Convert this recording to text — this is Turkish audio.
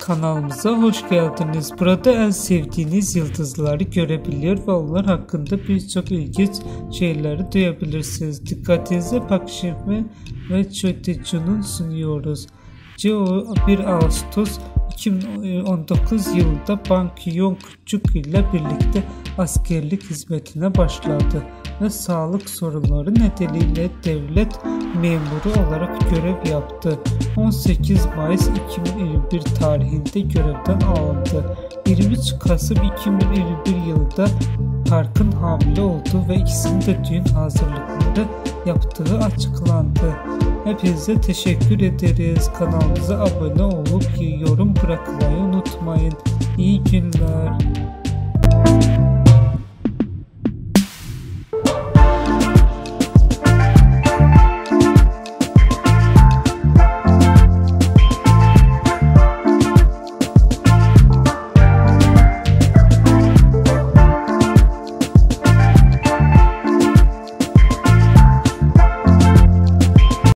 Kanalımıza hoş geldiniz. Burada en sevdiğiniz yıldızları görebiliyor ve onlar hakkında birçok ilginç şeyleri duyabilirsiniz. Dikkatinize Pakşirme ve Çötecun'un sunuyoruz. Co 1 Ağustos 2019 yılında Ban Ki-yong Küçük ile birlikte askerlik hizmetine başladı ve sağlık sorunları nedeniyle devlet memuru olarak görev yaptı. 18 Mayıs 2021 tarihinde görevden alındı. 23 Kasım 2021 yılında Park'ın hamile olduğu ve ikisinin de düğün hazırlıkları yaptığı açıklandı. Hepinize teşekkür ederiz. Kanalımıza abone olup yorum bırakmayı unutmayın. İyi günler.